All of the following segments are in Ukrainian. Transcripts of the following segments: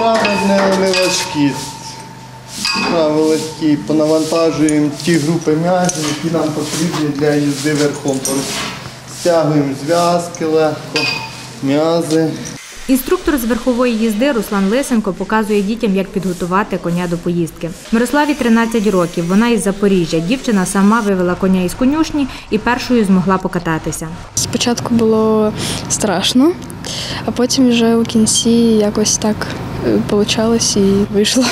Справи не, не важкі. Справи легкі. Понавантажуємо ті групи м'язів, які нам потрібні для їзди верхом. Стягуємо зв'язки легко, м'язи. Інструктор з верхової їзди Руслан Лисенко показує дітям, як підготувати коня до поїздки. Мирославі 13 років. Вона із Запоріжжя. Дівчина сама вивела коня із конюшні і першою змогла покататися. Спочатку було страшно, а потім вже у кінці якось так вийшло і вийшло.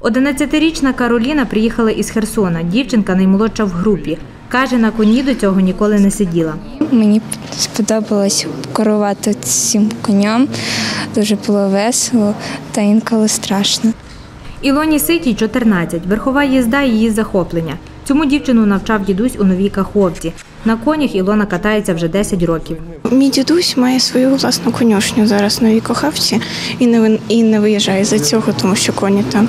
11-річна Кароліна приїхала із Херсона. Дівчинка наймолодша в групі. Каже, на коні до цього ніколи не сиділа. Мені сподобалось керувати цим коням. Дуже було весело та інколи страшно. Ілоні Ситій 14. Верхова їзда її захоплення. Цьому дівчину навчав дідусь у новій каховці. На конях Ілона катається вже 10 років. Мій дідусь має свою власну конюшню зараз на Вікохавці і не і не виїжджає за цього, тому що коні там.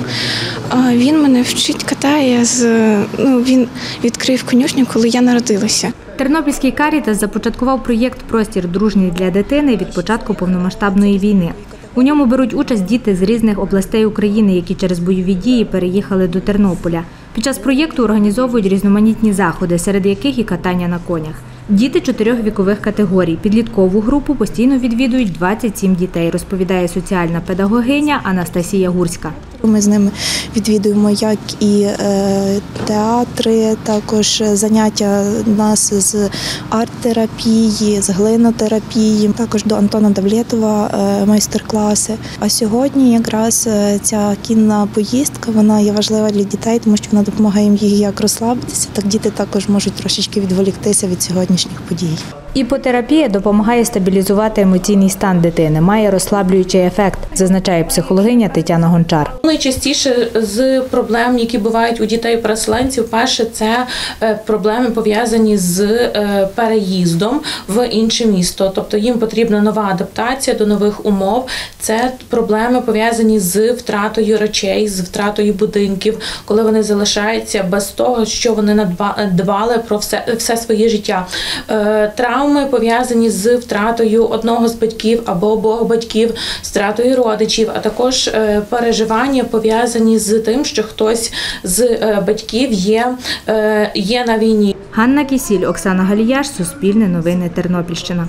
А він мене вчить катає з ну він відкрив конюшню, коли я народилася. Тернопільський Карітас започаткував проєкт Простір дружній для дитини від початку повномасштабної війни. У ньому беруть участь діти з різних областей України, які через бойові дії переїхали до Тернополя. Під час проєкту організовують різноманітні заходи, серед яких і катання на конях. Діти чотирьох вікових категорій. Підліткову групу постійно відвідують 27 дітей, розповідає соціальна педагогиня Анастасія Гурська. Ми з ними відвідуємо як і е, театри, також заняття нас з арт-терапії, з глинотерапії, також до Антона Давлєтова е, майстер-класи. А сьогодні якраз е, ця кінна поїздка вона є важлива для дітей, тому що вона допомагає їм як розслабитися, так діти також можуть трошечки відволіктися від сьогоднішніх подій. Іпотерапія допомагає стабілізувати емоційний стан дитини, має розслаблюючий ефект, зазначає психологиня Тетяна Гончар. Найчастіше з проблем, які бувають у дітей-переселенців, перше це е, проблеми пов'язані з е, переїздом в інше місто. Тобто їм потрібна нова адаптація до нових умов. Це проблеми пов'язані з втратою речей, з втратою будинків, коли вони залишаються без того, що вони надба- дбали про все, все своє життя. Е, Травми пов'язані з втратою одного з батьків або обох батьків, з втратою родичів, а також переживання пов'язані з тим, що хтось з е, батьків є, е, є на війні. Ганна Кісіль, Оксана Галіяш, Суспільне новини Тернопільщина.